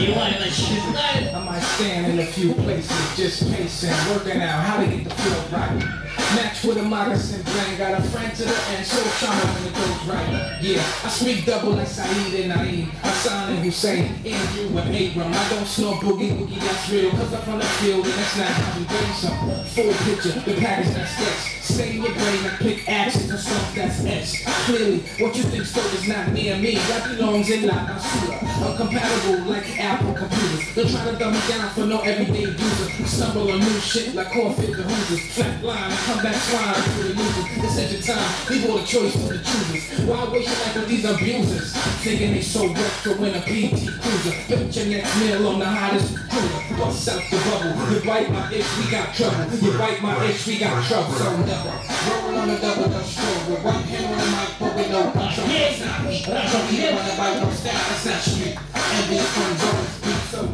Eli, that shit. I might stand in a few places, just pacing, working out how to get the feel right. Match with a moccasin brand, got a friend to the end, so charming when it goes right. Yeah, I speak double like Saeed and Naeem, Hassan and Hussein, Andrew and Abram. I don't snort boogie woogie, that's real, cause I'm from the field and that's not how we raise some. Full picture, the package that's sketch. Stay in your brain and pick actions and stuff that's etched. Clearly, what you think still is not near me. That belongs in La Basura. Uncompatible like Apple. Don't try to dumb me down for no everyday user. Stumble on new shit like cornfit the hoosers. Flat line and come back flying through the losers. It's at your time. Leave all the choice to the choosers. Why waste your life with these abusers? Thinking they so wrecked to win a PT cruiser. Put your next meal on the hottest cruiser. Bust out the bubble. You bite my itch, we got trouble. You bite my itch, we got trouble. So never. Roll on a double dutch stroll. With one hand on the mic, but with no control. It's not me. Don't be on the bike, no style, it's not street. And be so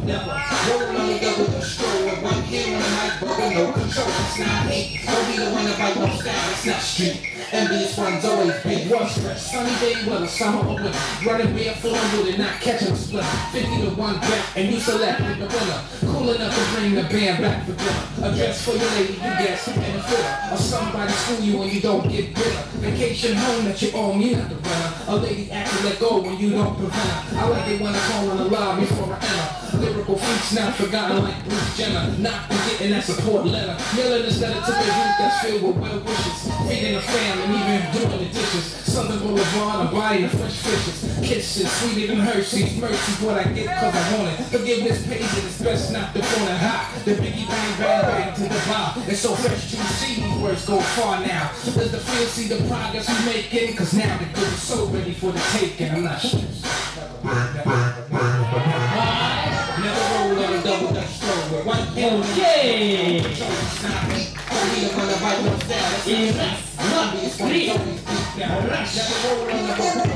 never. Roll on a double stroll. With one hand on the mic, with no control. It's not me. Don't be the one to bite, no style, it's not street. Envious ones always big one stress. Sunny day weather, summer or winter. Running barefoot on wood and not catching a split. 50 to 1 bet, and you select with the winner. Cool enough to bring the band back for dinner. A dress for your lady, you guess, and a fitter. Or somebody school you when you don't get bitter. Vacation home that you own, you not the runner. A lady act to let go oh, when you don't prevent her. I like it when I call on the lobby before I enter. Lyrical freaks not forgotten like Bruce Jenner. Not forgetting that support letter. Yelling instead of to the youth that's filled with well wishes. Feeding the fam and even doing the dishes. Southern Boulevard, I'm buying fresh fishes. Kisses, sweeter than Hershey's. Mercy's what I get cause I want it. Forgiveness pays it, it's best not to phone it hot. The biggie bang bang bang to the bar. It's so fresh to see these words go far now. Does the field see the progress we making? Cause now the good is so ready for the taking. I'm not stressed. Stroll with one hand on the Okay. not me.